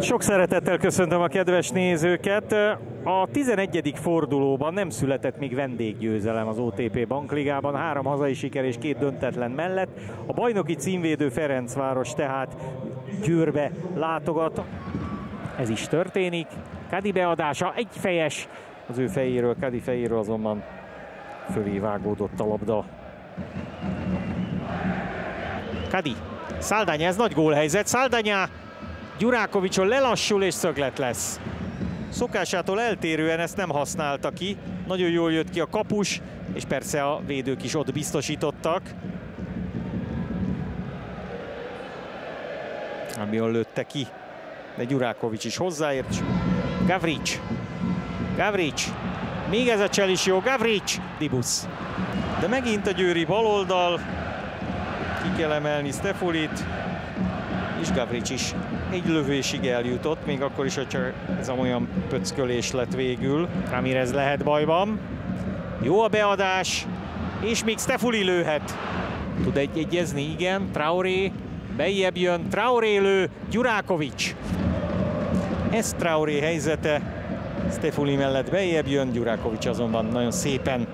Sok szeretettel köszöntöm a kedves nézőket. A 11. fordulóban nem született még vendéggyőzelem az OTP Bankligában, három hazai siker és két döntetlen mellett. A bajnoki címvédő Ferencváros tehát Győrbe látogat. Ez is történik. Kadi beadása egyfejes, az ő fejéről, Kadi fejéről azonban fölé vágódott a labda. Kadi, Száldányá, ez nagy gólhelyzet, Száldányá Gyurákovicson lelassul és szöglet lesz. Szokásától eltérően ezt nem használta ki. Nagyon jól jött ki a kapus, és persze a védők is ott biztosítottak. Jól lőtte ki, de Gyurákovics is hozzáért. Gavric. Gavric. Még ez a csel is jó. Gavric. Dibusz. De megint a győri baloldal. Ki kell emelni Stefulit. És Gavric is egy lövésig eljutott, még akkor is, hogyha ez olyan pöckölés lett végül. Ramirez lehet bajban. Jó a beadás, és még Stefuli lőhet. Tud egy egyezni, igen. Traoré bejjebb jön, Traoré lő, Gyurákovics. Ez Traoré helyzete. Stefuli mellett bejjebb jön, Gyurákovics azonban nagyon szépen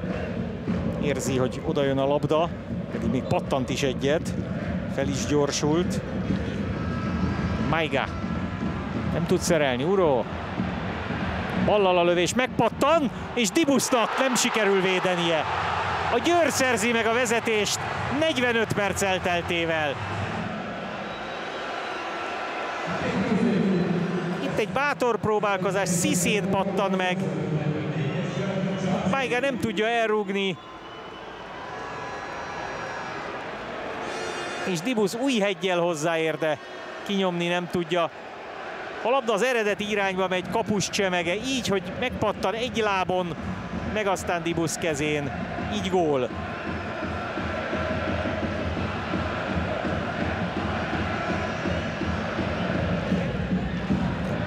érzi, hogy oda jön a labda, pedig még pattant is egyet, fel is gyorsult. Maiga. Nem tud szerelni, Uro. Ballal a lövés megpattan, és Dibusznak nem sikerül védenie. A Győr szerzi meg a vezetést 45 perc elteltével. Itt egy bátor próbálkozás, Sziszén pattan meg. Maiga nem tudja elrúgni. És Dibusz új hegyel hozzáér, de kinyomni nem tudja. A labda az eredeti irányba megy, kapus csemege, így, hogy megpattan egy lábon, meg aztán Dibusz kezén. Így gól.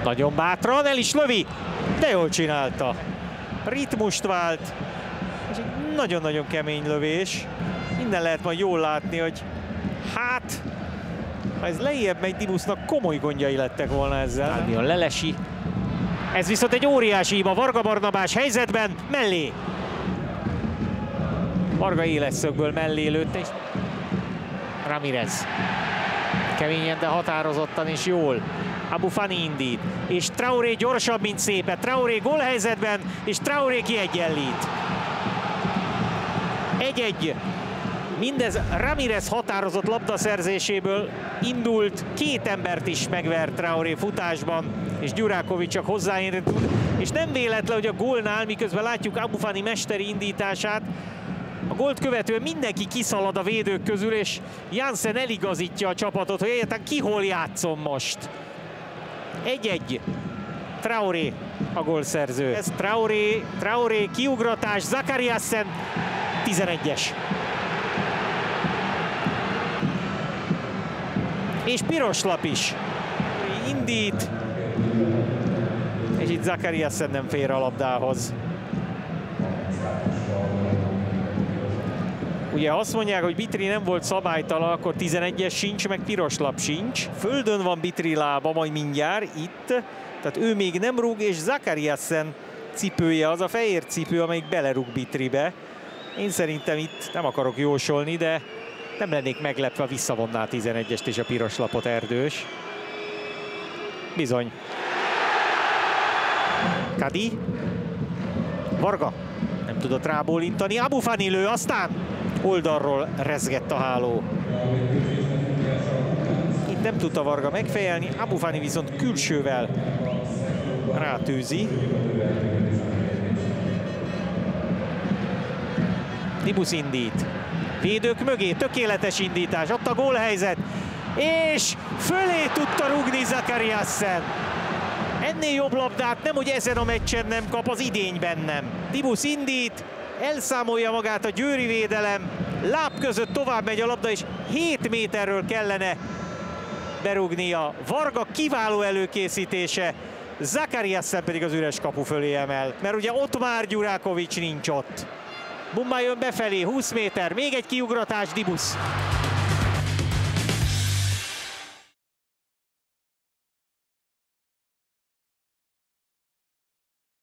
Nagyon bátran, el is lövi, de jól csinálta. Ritmust vált, és egy nagyon-nagyon kemény lövés. Minden lehet majd jól látni, hogy hát ha ez lejjebb megy Dibusznak, komoly gondjai lettek volna ezzel. Albion lelesi. Ez viszont egy óriási hiba. Varga Barnabás helyzetben mellé. Varga életszögből mellé lőtte, és Ramirez. Keményen, de határozottan és jól. Abu Fani indít, és Traoré gyorsabb, mint szépe. Traoré gólhelyzetben, és Traoré kiegyenlít. Egy-egy. Mindez Ramirez határozott labdaszerzéséből indult, két embert is megvert Traoré futásban, és Gyurákovics csak hozzáérni tud. És nem véletlen, hogy a gólnál, miközben látjuk Abufani mesteri indítását, a gólt követően mindenki kiszalad a védők közül, és Jansen eligazítja a csapatot, hogy egyáltalán ki hol játszom most. Egy-egy. Traoré a gólszerző. Ez Traoré, Traoré kiugratás, Zakariasen 11-es. És piros lap is. Indít, és itt Zakarias nem fér a labdához. Ugye azt mondják, hogy Bitri nem volt szabálytalan, akkor 11-es sincs, meg piros lap sincs. Földön van Bitri lába majd mindjárt itt, tehát ő még nem rúg, és Zakariasen cipője az a fehér cipő, amelyik belerúg Bitribe. Én szerintem itt nem akarok jósolni, de nem lennék meglepve, ha visszavonná a 11-est és a piros lapot Erdős. Bizony. Kadi. Varga. Nem tudott rábólintani. Abufani lő, aztán oldalról rezgett a háló. Itt nem tudta Varga megfejelni, Abufani viszont külsővel rátűzi. Dibusz indít. Védők mögé, tökéletes indítás, ott a gólhelyzet, és fölé tudta rúgni Zakariassen. Ennél jobb labdát nem, hogy ezen a meccsen nem kap, az idényben nem. Dibusz indít, elszámolja magát a győri védelem, láb között tovább megy a labda, és 7 méterről kellene berúgnia. Varga kiváló előkészítése, Zakariassen pedig az üres kapu fölé emel, mert ugye ott már Gyurákovics nincs ott. Bumba jön befelé, 20 méter, még egy kiugratás, Dibusz.